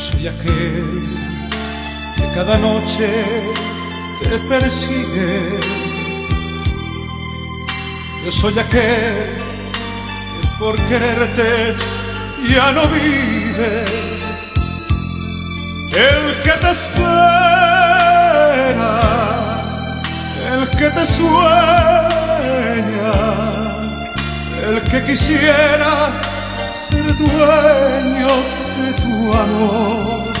Soy aquel que cada noche te persigue. Yo soy aquel que por quererte ya no vive. El que te espera, el que te sueña, el que quisiera ser dueño de tu amor.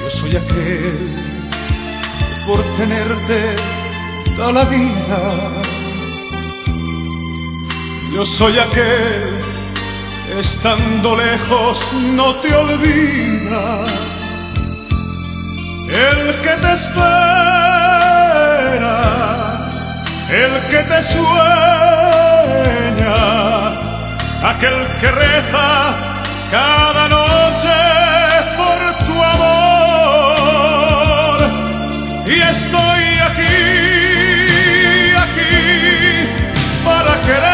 Yo soy aquel que por tenerte da la vida. Yo soy aquel que estando lejos no te olvida. El que te espera, el que te sueña, que que reza cada noche por tu amor. Y estoy aquí, aquí para querer.